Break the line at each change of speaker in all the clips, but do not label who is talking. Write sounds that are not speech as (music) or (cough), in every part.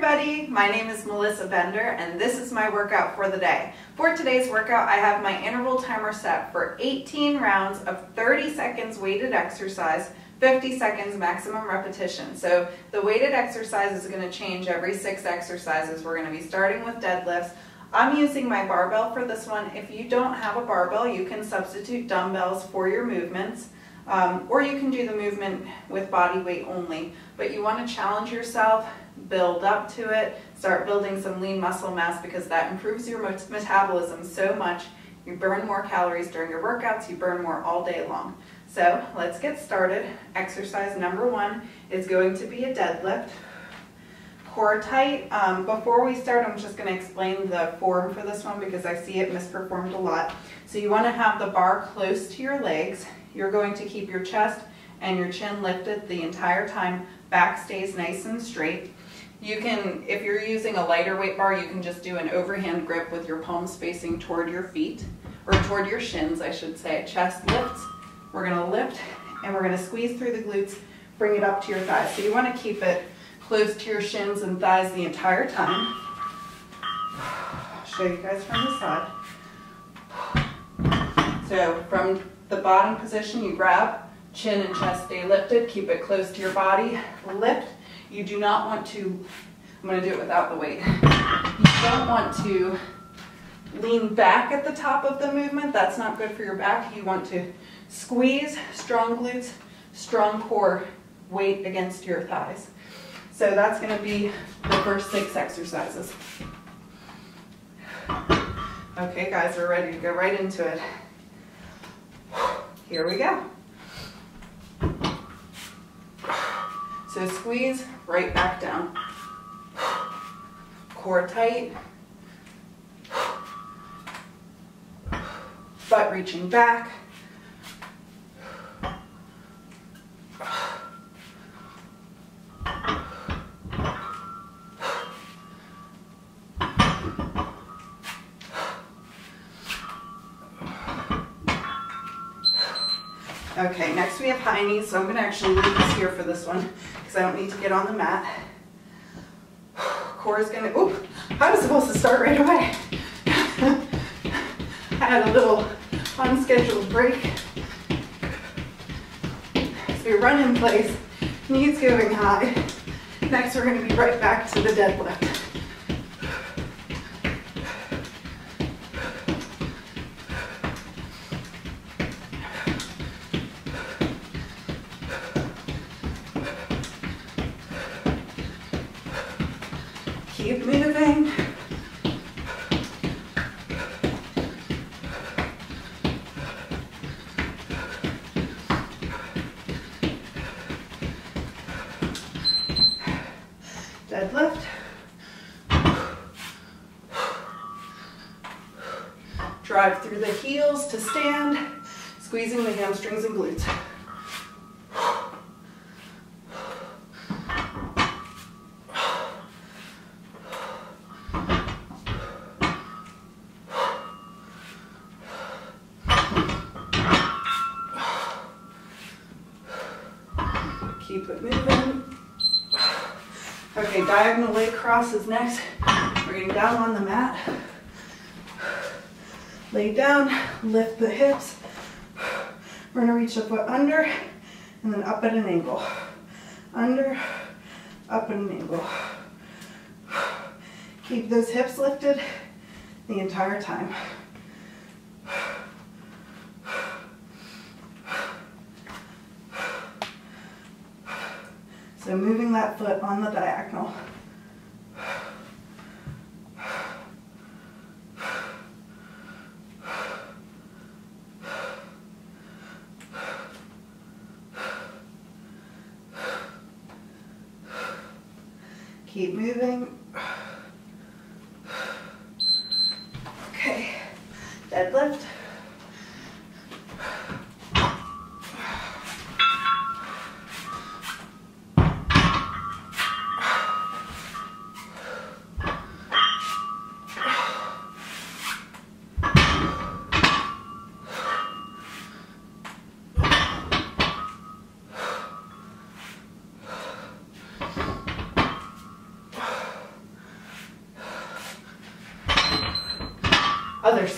everybody, my name is Melissa Bender and this is my workout for the day. For today's workout I have my interval timer set for 18 rounds of 30 seconds weighted exercise, 50 seconds maximum repetition. So the weighted exercise is going to change every six exercises. We're going to be starting with deadlifts. I'm using my barbell for this one. If you don't have a barbell you can substitute dumbbells for your movements. Um, or you can do the movement with body weight only. But you want to challenge yourself, build up to it, start building some lean muscle mass because that improves your metabolism so much. You burn more calories during your workouts, you burn more all day long. So let's get started. Exercise number one is going to be a deadlift. Core tight. Um, before we start, I'm just going to explain the form for this one because I see it misperformed a lot. So you want to have the bar close to your legs. You're going to keep your chest and your chin lifted the entire time. Back stays nice and straight. You can, if you're using a lighter weight bar, you can just do an overhand grip with your palms facing toward your feet, or toward your shins, I should say. Chest lifts, we're gonna lift, and we're gonna squeeze through the glutes, bring it up to your thighs. So you wanna keep it close to your shins and thighs the entire time. (sighs) Show you guys from the side. So from the bottom position, you grab, chin and chest stay lifted, keep it close to your body, lift, you do not want to, I'm to do it without the weight. You don't want to lean back at the top of the movement. That's not good for your back. You want to squeeze, strong glutes, strong core, weight against your thighs. So that's going to be the first six exercises. Okay guys, we're ready to go right into it. Here we go. So squeeze right back down. Core tight. Butt reaching back. Okay, knees, so I'm going to actually leave this here for this one because I don't need to get on the mat. (sighs) Core is going to, oop, I was supposed to start right away. (laughs) I had a little unscheduled break. So your run in place, knees going high. Next we're going to be right back to the deadlift. Keep moving. Deadlift. Drive through the heels to stand, squeezing the hamstrings and glutes. Keep it moving. Okay, diagonal leg crosses next. We're getting down on the mat. Lay down, lift the hips. We're gonna reach the foot under and then up at an angle. Under, up at an angle. Keep those hips lifted the entire time. So moving that foot on the diagonal.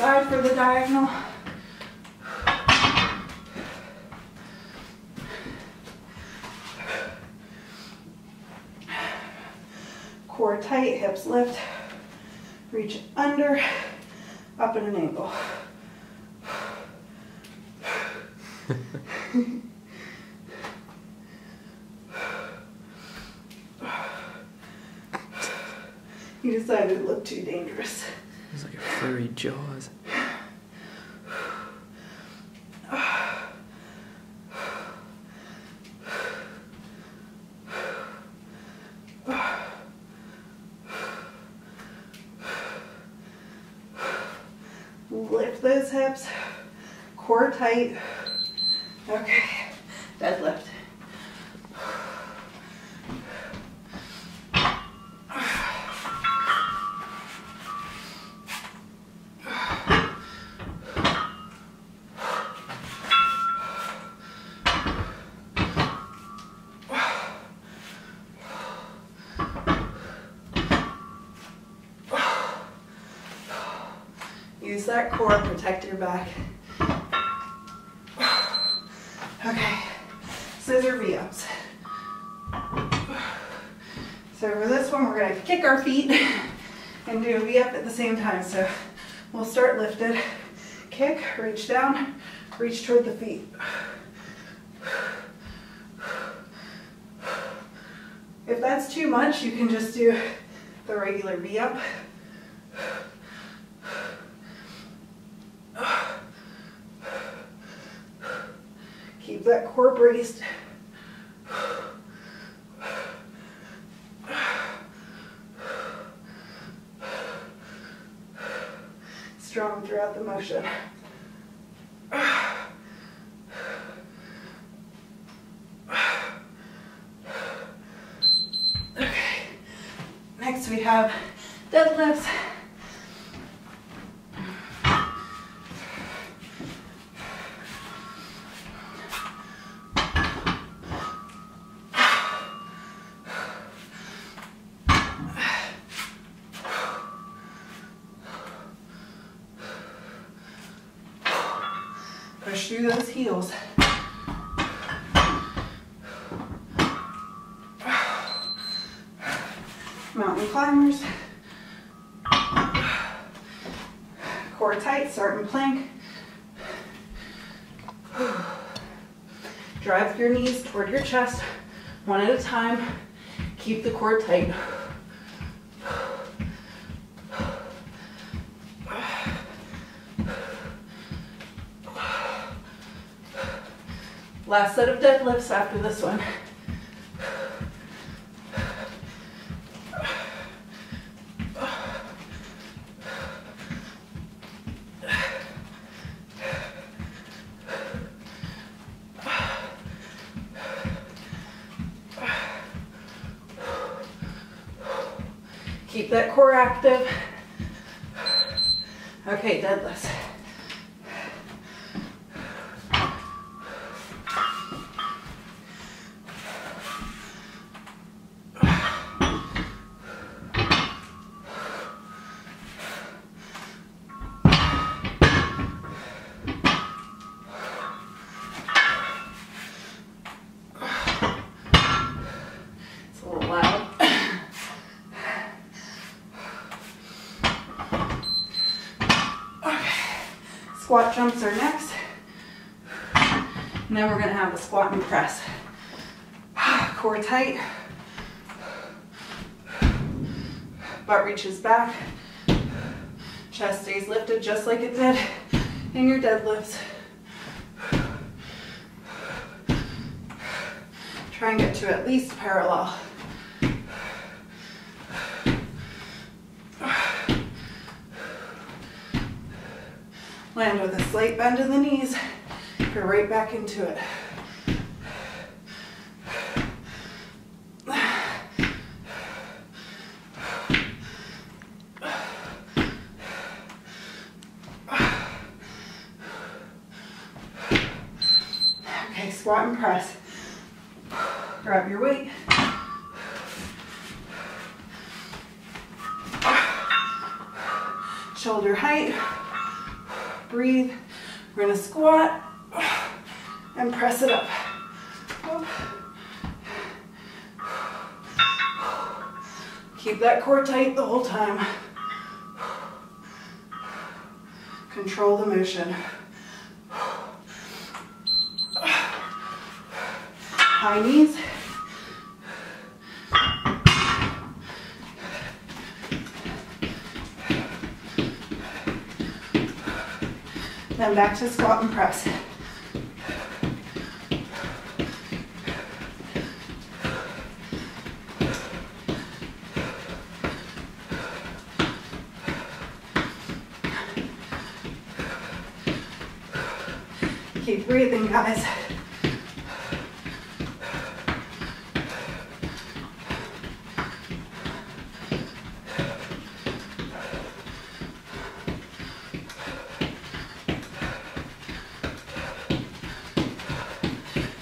Side for the diagonal. Core tight, hips lift. Reach under, up at an angle. (laughs) you decided it looked too dangerous.
It's like a furry jaws.
Lift those hips, core tight. Okay, deadlift. Use that core, protect your back. Okay, scissor V-ups. So for this one, we're gonna kick our feet and do a V-up at the same time. So we'll start lifted, kick, reach down, reach toward the feet. If that's too much, you can just do the regular V-up. Keep that core braced. Strong throughout the motion. (sighs) Okay. Next we have deadlifts. Push through those heels. Mountain climbers. Core tight, start in plank. Drive your knees toward your chest, one at a time. Keep the core tight. Last set of deadlifts after this one. Keep that core active. Okay, deadlifts. It's a little loud. Okay. Squat jumps are next. And then we're gonna have the squat and press. (sighs) Core tight. Butt reaches back. Chest stays lifted just like it did in your deadlifts. Try and get to at least parallel. Land with a slight bend in the knees. Go right back into it. Okay, squat and press. Grab your weight. Shoulder height. Breathe. We're gonna squat and press it up. Keep that core tight the whole time. Control the motion. High knees. Then back to squat and press. Keep breathing, guys.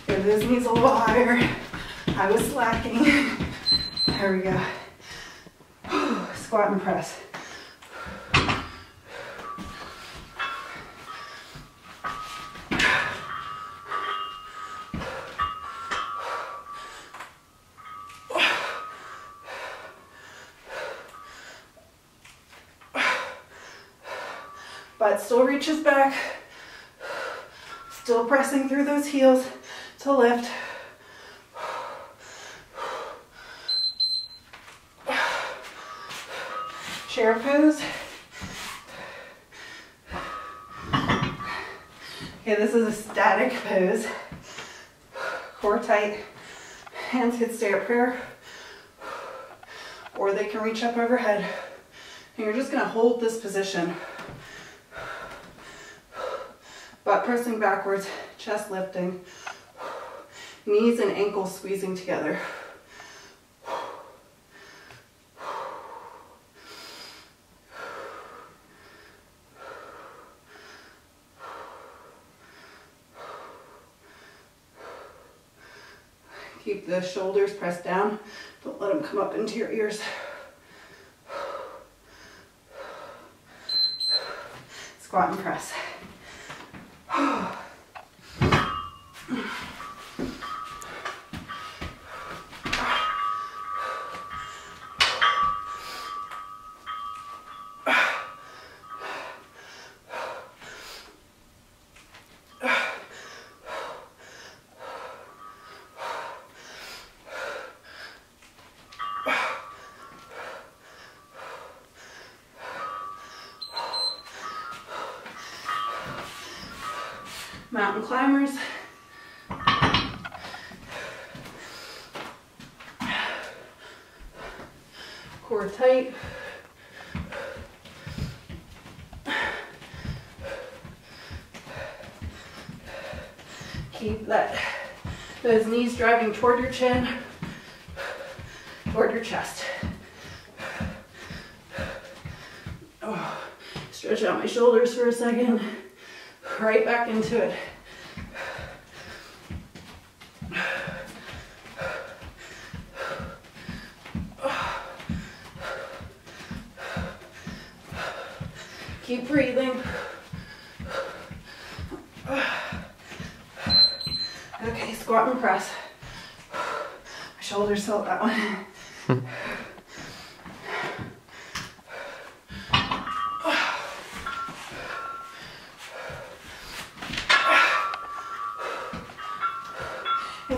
Give those knees a. I was slacking. There we go. Squat and press. Butt still reaches back. Still pressing through those heels to lift. Chair pose. Okay, this is a static pose. Core tight. Hands can stay up here. Or they can reach up overhead. And you're just gonna hold this position. Butt pressing backwards, chest lifting. Knees and ankles squeezing together. Keep the shoulders pressed down. Don't let them come up into your ears. Squat and press. Climbers. Core tight. Keep that those knees driving toward your chin, toward your chest. Oh, stretch out my shoulders for a second right back into it. Keep breathing. Okay, squat and press. My shoulders felt that one.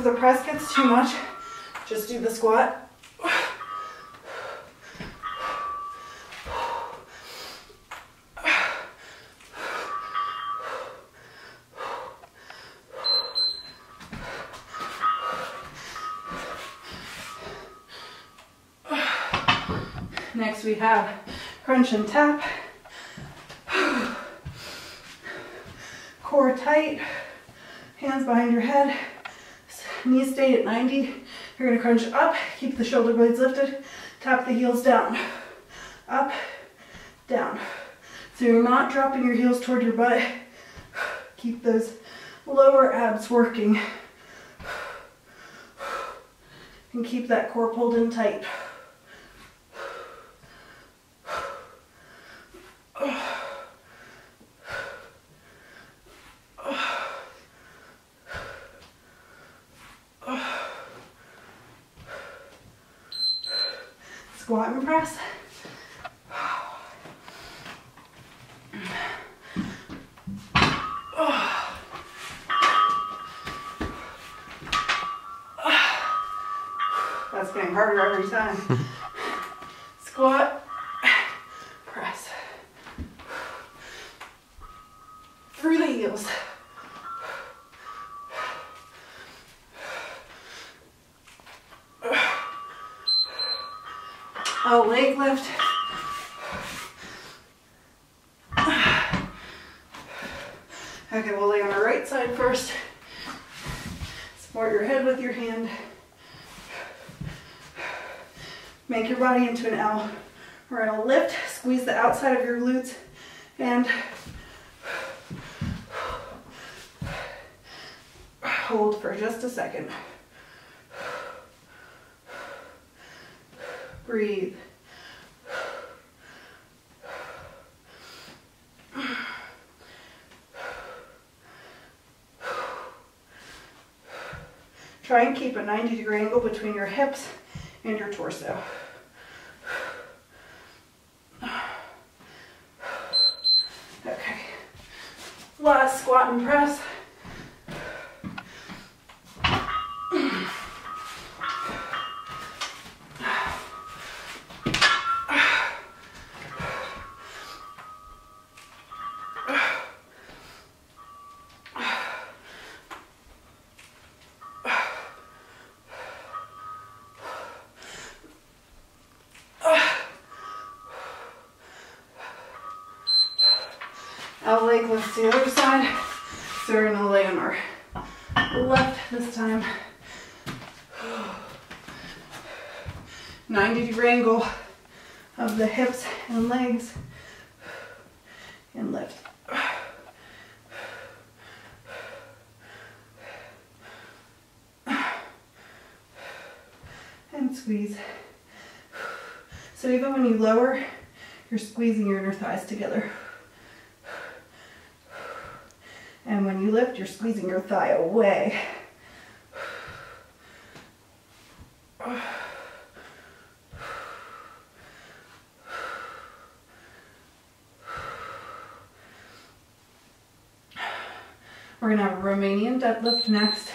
If the press gets too much, just do the squat. Next we have crunch and tap. Core tight, hands behind your head. Knees stay at 90. You're gonna crunch up, keep the shoulder blades lifted, tap the heels down. Up, down. So you're not dropping your heels toward your butt. Keep those lower abs working. And keep that core pulled in tight. Squat and press. That's getting harder every time. (laughs) Squat, press. Through the heels. Oh, leg lift. Okay, we'll lay on our right side first. Support your head with your hand. Make your body into an L. We're gonna lift, squeeze the outside of your glutes, and hold for just a second. Breathe. Try and keep a 90 degree angle between your hips and your torso. Okay. Last squat and press. Leg lifts the other side. So we're gonna lay on our left this time. (sighs) 90 degree angle of the hips and legs. And lift. (sighs) And squeeze. (sighs) So even when you lower, you're squeezing your inner thighs together. And when you lift, you're squeezing your thigh away. We're gonna have a Romanian deadlift next.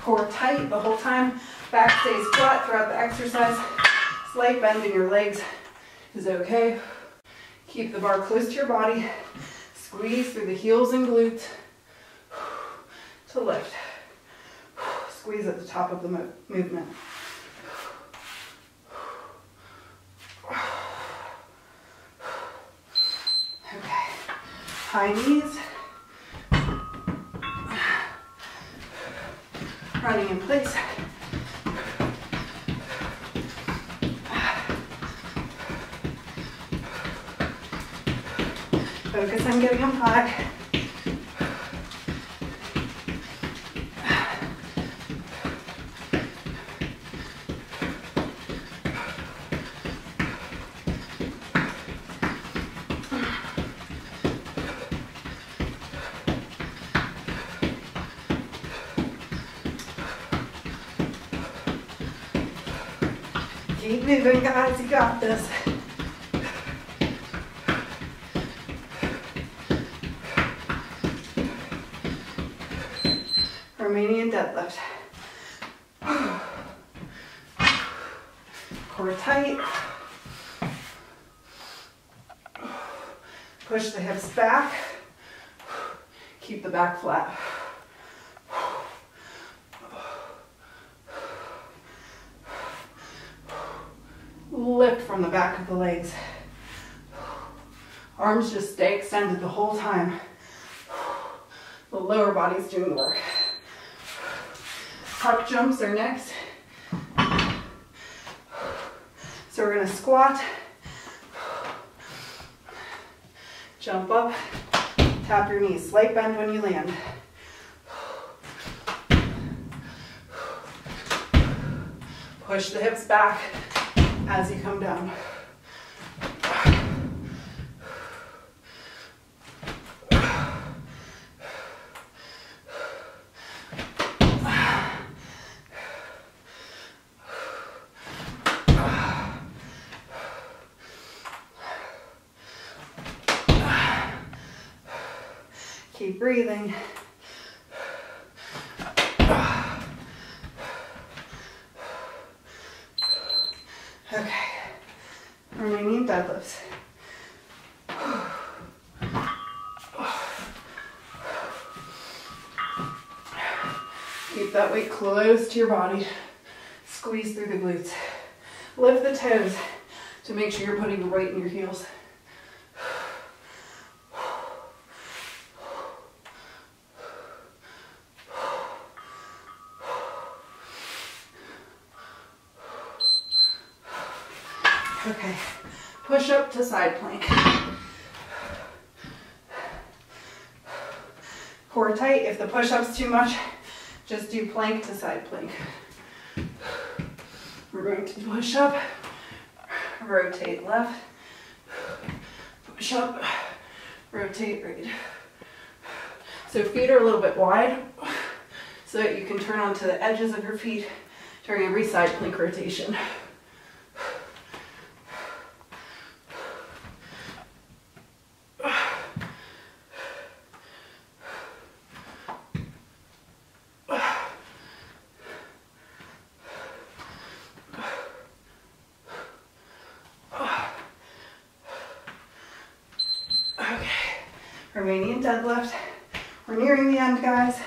Core tight the whole time. Back stays flat throughout the exercise. Slight bend in your legs is okay. Keep the bar close to your body. Squeeze through the heels and glutes to lift. Squeeze at the top of the mo movement. Okay, high knees. Running in place. Focus on getting them high. Keep moving, guys. You got this. Romanian deadlift. (sighs) Core tight. Push the hips back. Keep the back flat. Lift from the back of the legs. Arms just stay extended the whole time. The lower body's doing the work. Tuck jumps are next. So we're gonna squat, jump up, tap your knees, slight bend when you land. Push the hips back as you come down. Breathing. Okay. Romanian deadlifts. Keep that weight close to your body. Squeeze through the glutes. Lift the toes to make sure you're putting weight in your heels. Okay, push up to side plank. Core tight, if the push-up's too much, just do plank to side plank. We're going to push up, rotate left, push up, rotate right. So feet are a little bit wide so that you can turn onto the edges of your feet during every side plank rotation. Romanian deadlift. We're nearing the end, guys.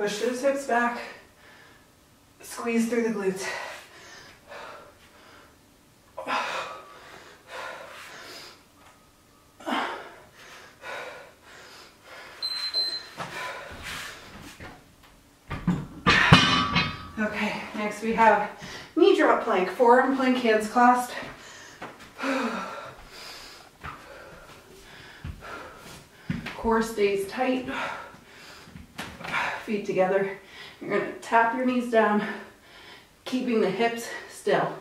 Push those hips back. Squeeze through the glutes. Okay, next we have knee drop plank, forearm plank, hands clasped. Core stays tight, feet together. You're gonna tap your knees down, keeping the hips still.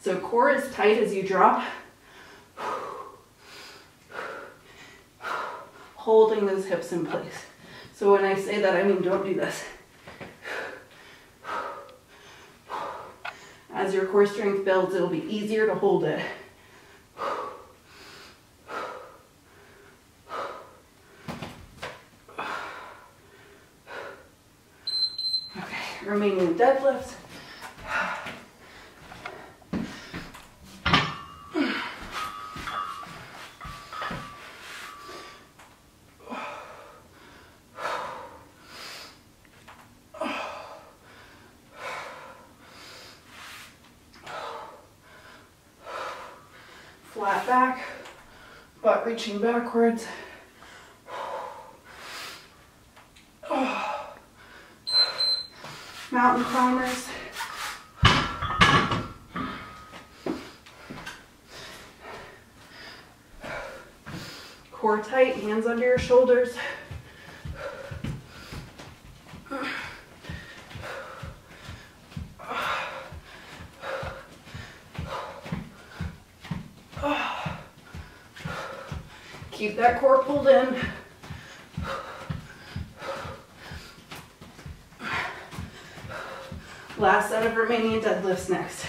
So core is tight as you drop. Holding those hips in place. So when I say that, I mean don't do this. As your core strength builds, it'll be easier to hold it. Romanian deadlifts. Flat back, butt reaching backwards. Mountain climbers. Core tight, hands under your shoulders. Keep that core pulled in. Last set of Romanian deadlifts next.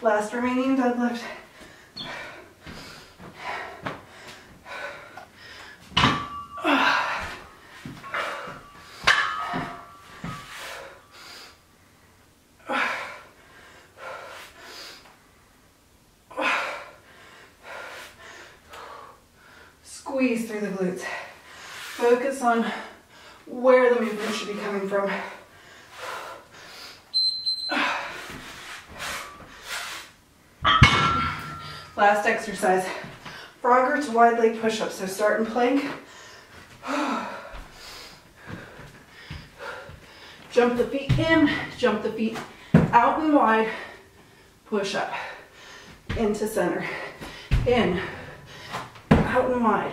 Last Romanian deadlift. Squeeze through the glutes. Focus on where the movement should be coming from. Last exercise. Frogger to wide leg push-up. So start in plank. Jump the feet in, jump the feet out and wide. Push up into center. In, and wide.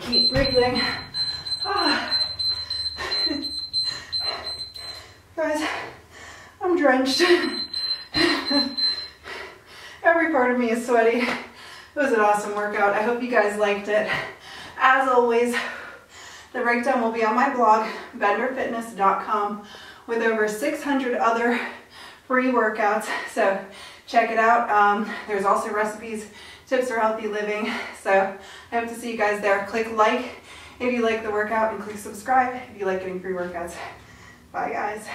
Keep breathing. Ah. Guys, I'm drenched. Every part of me is sweaty. It was an awesome workout. I hope you guys liked it. As always, the breakdown will be on my blog, benderfitness.com, with over 600 other free workouts. So check it out. Um, there's also recipes, tips for healthy living. So I hope to see you guys there. Click like if you like the workout and click subscribe if you like getting free workouts. Bye guys.